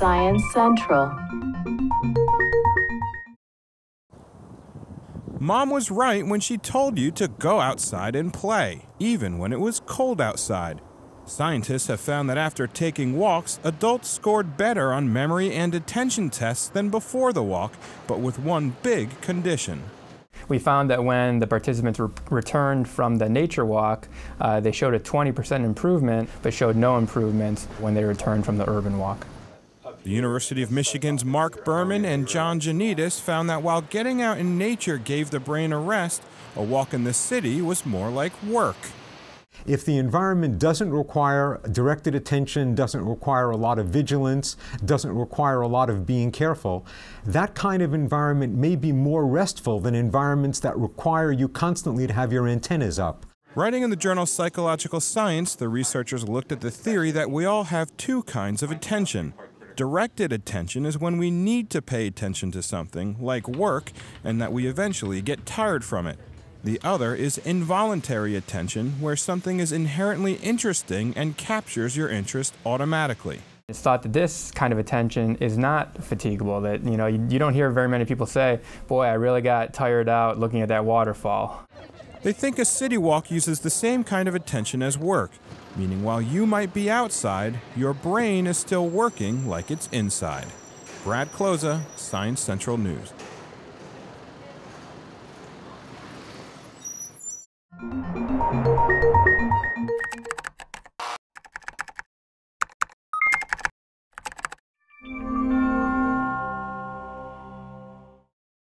Science Central. Mom was right when she told you to go outside and play, even when it was cold outside. Scientists have found that after taking walks, adults scored better on memory and attention tests than before the walk, but with one big condition. We found that when the participants re returned from the nature walk, uh, they showed a 20% improvement, but showed no improvement when they returned from the urban walk. The University of Michigan's Marc Berman and John Jonides found that while getting out in nature gave the brain a rest, a walk in the city was more like work. If the environment doesn't require directed attention, doesn't require a lot of vigilance, doesn't require a lot of being careful, that kind of environment may be more restful than environments that require you constantly to have your antennas up. Writing in the journal Psychological Science, the researchers looked at the theory that we all have two kinds of attention. Directed attention is when we need to pay attention to something, like work, and that we eventually get tired from it. The other is involuntary attention, where something is inherently interesting and captures your interest automatically. It's thought that this kind of attention is not fatigable, that you know, you, you don't hear very many people say, boy, I really got tired out looking at that waterfall. They think a city walk uses the same kind of attention as work, meaning while you might be outside, your brain is still working like it's inside. Brad Closa, ScienCentral News.